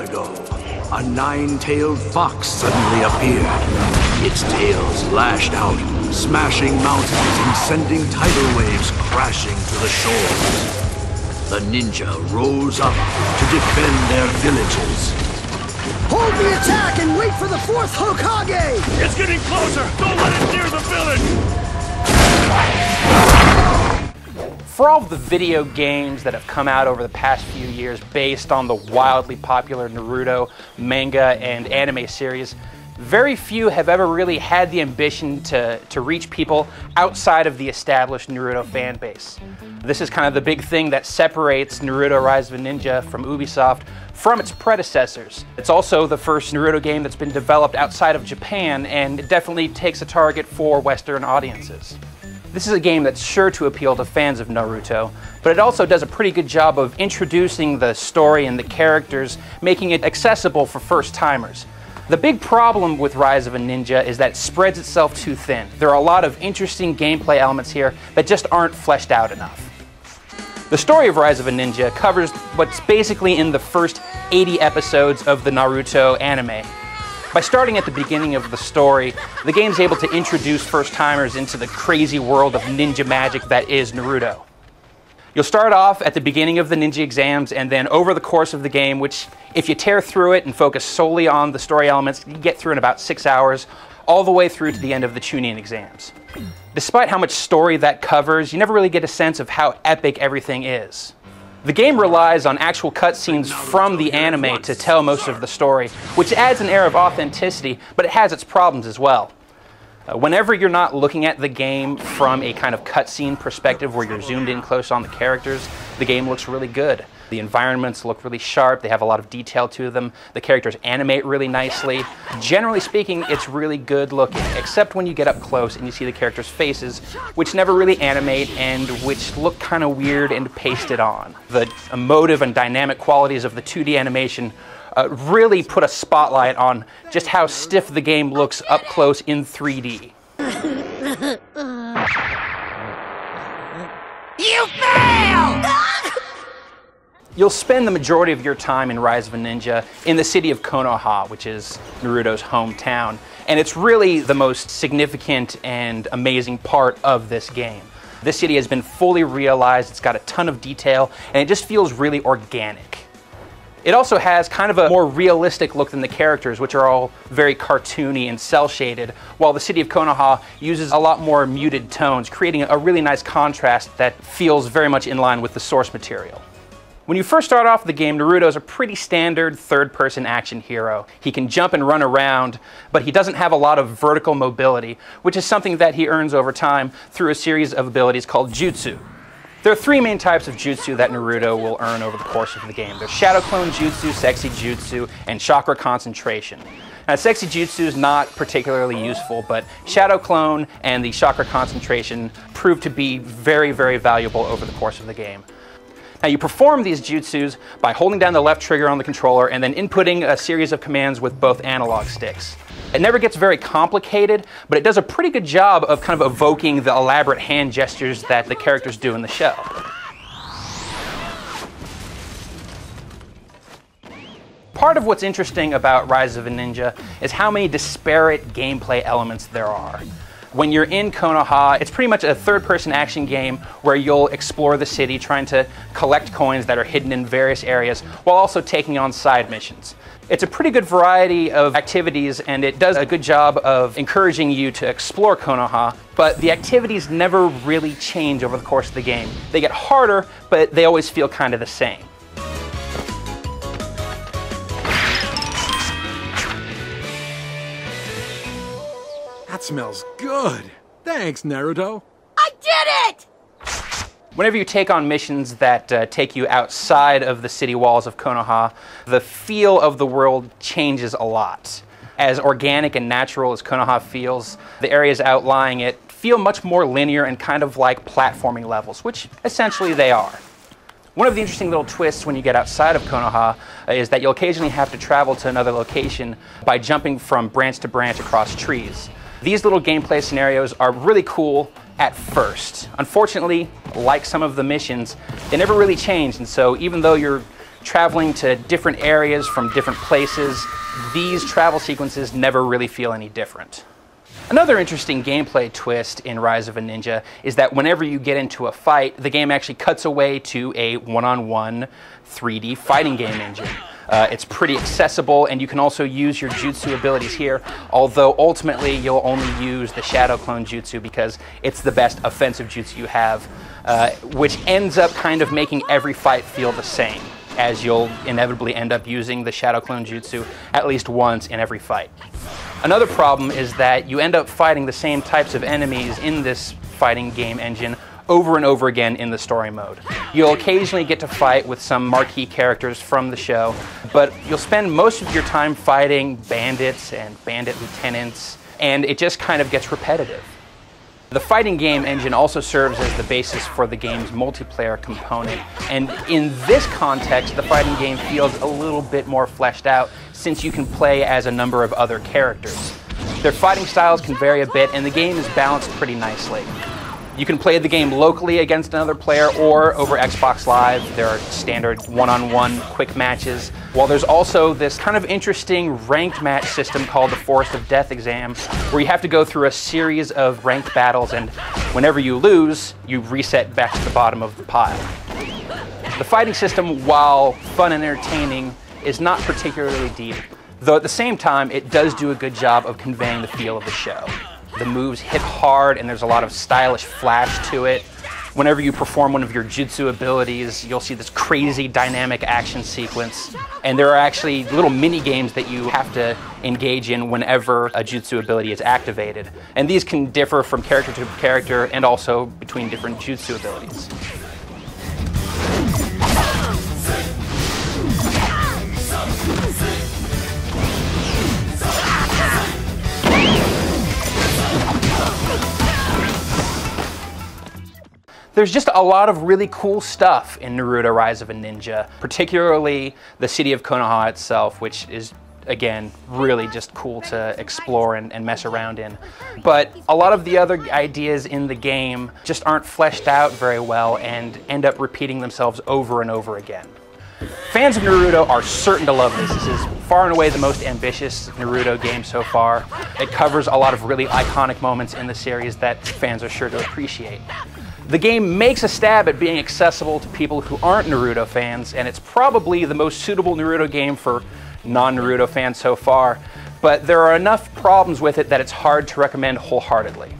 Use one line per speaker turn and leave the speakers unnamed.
ago, a nine-tailed fox suddenly appeared. Its tails lashed out, smashing mountains and sending tidal waves crashing to the shores. The ninja rose up to defend their villages.
Hold the attack and wait for the fourth Hokage!
It's getting closer! Don't let it near the village!
For all of the video games that have come out over the past few years based on the wildly popular Naruto manga and anime series, very few have ever really had the ambition to, to reach people outside of the established Naruto fan base. This is kind of the big thing that separates Naruto Rise of a Ninja from Ubisoft from its predecessors. It's also the first Naruto game that's been developed outside of Japan and it definitely takes a target for Western audiences. This is a game that's sure to appeal to fans of Naruto, but it also does a pretty good job of introducing the story and the characters, making it accessible for first timers. The big problem with Rise of a Ninja is that it spreads itself too thin. There are a lot of interesting gameplay elements here that just aren't fleshed out enough. The story of Rise of a Ninja covers what's basically in the first 80 episodes of the Naruto anime, by starting at the beginning of the story, the game's able to introduce first timers into the crazy world of ninja magic that is Naruto. You'll start off at the beginning of the ninja exams, and then over the course of the game, which, if you tear through it and focus solely on the story elements, you get through in about six hours, all the way through to the end of the Chunin exams. Despite how much story that covers, you never really get a sense of how epic everything is. The game relies on actual cutscenes from the anime to tell most of the story, which adds an air of authenticity, but it has its problems as well. Uh, whenever you're not looking at the game from a kind of cutscene perspective where you're zoomed in close on the characters, the game looks really good. The environments look really sharp, they have a lot of detail to them, the characters animate really nicely. Generally speaking, it's really good looking, except when you get up close and you see the characters' faces, which never really animate and which look kind of weird and pasted on. The emotive and dynamic qualities of the 2D animation uh, really put a spotlight on just how stiff the game looks up close in 3D. You'll spend the majority of your time in Rise of a Ninja in the city of Konoha, which is Naruto's hometown. And it's really the most significant and amazing part of this game. This city has been fully realized, it's got a ton of detail, and it just feels really organic. It also has kind of a more realistic look than the characters, which are all very cartoony and cel shaded, while the city of Konoha uses a lot more muted tones, creating a really nice contrast that feels very much in line with the source material. When you first start off the game, Naruto is a pretty standard third-person action hero. He can jump and run around, but he doesn't have a lot of vertical mobility, which is something that he earns over time through a series of abilities called Jutsu. There are three main types of jutsu that Naruto will earn over the course of the game. There's Shadow Clone Jutsu, Sexy Jutsu, and Chakra Concentration. Now, Sexy Jutsu is not particularly useful, but Shadow Clone and the Chakra Concentration prove to be very, very valuable over the course of the game. Now you perform these jutsus by holding down the left trigger on the controller and then inputting a series of commands with both analog sticks. It never gets very complicated, but it does a pretty good job of kind of evoking the elaborate hand gestures that the characters do in the show. Part of what's interesting about Rise of a Ninja is how many disparate gameplay elements there are. When you're in Konoha, it's pretty much a third person action game where you'll explore the city trying to collect coins that are hidden in various areas while also taking on side missions. It's a pretty good variety of activities and it does a good job of encouraging you to explore Konoha, but the activities never really change over the course of the game. They get harder, but they always feel kind of the same.
That smells good. Thanks, Naruto.
I did it!
Whenever you take on missions that uh, take you outside of the city walls of Konoha, the feel of the world changes a lot. As organic and natural as Konoha feels, the areas outlying it feel much more linear and kind of like platforming levels, which essentially they are. One of the interesting little twists when you get outside of Konoha uh, is that you'll occasionally have to travel to another location by jumping from branch to branch across trees. These little gameplay scenarios are really cool at first. Unfortunately, like some of the missions, they never really change, and so even though you're traveling to different areas from different places, these travel sequences never really feel any different. Another interesting gameplay twist in Rise of a Ninja is that whenever you get into a fight, the game actually cuts away to a one on one 3D fighting game engine. Uh, it's pretty accessible, and you can also use your jutsu abilities here, although ultimately you'll only use the Shadow Clone Jutsu because it's the best offensive jutsu you have, uh, which ends up kind of making every fight feel the same, as you'll inevitably end up using the Shadow Clone Jutsu at least once in every fight. Another problem is that you end up fighting the same types of enemies in this fighting game engine over and over again in the story mode. You'll occasionally get to fight with some marquee characters from the show, but you'll spend most of your time fighting bandits and bandit lieutenants, and it just kind of gets repetitive. The fighting game engine also serves as the basis for the game's multiplayer component, and in this context, the fighting game feels a little bit more fleshed out since you can play as a number of other characters. Their fighting styles can vary a bit, and the game is balanced pretty nicely. You can play the game locally against another player or over Xbox Live. There are standard one on one quick matches. While there's also this kind of interesting ranked match system called the Forest of Death exam, where you have to go through a series of ranked battles, and whenever you lose, you reset back to the bottom of the pile. The fighting system, while fun and entertaining, is not particularly deep, though at the same time, it does do a good job of conveying the feel of the show. The moves hit hard and there's a lot of stylish flash to it. Whenever you perform one of your jutsu abilities, you'll see this crazy dynamic action sequence. And there are actually little mini games that you have to engage in whenever a jutsu ability is activated. And these can differ from character to character and also between different jutsu abilities. There's just a lot of really cool stuff in Naruto Rise of a Ninja, particularly the city of Konoha itself, which is again, really just cool to explore and, and, mess around in. But a lot of the other ideas in the game just aren't fleshed out very well and end up repeating themselves over and over again. Fans of Naruto are certain to love this. This is far and away the most ambitious Naruto game so far. It covers a lot of really iconic moments in the series that fans are sure to appreciate. The game makes a stab at being accessible to people who aren't Naruto fans, and it's probably the most suitable Naruto game for non Naruto fans so far, but there are enough problems with it that it's hard to recommend wholeheartedly.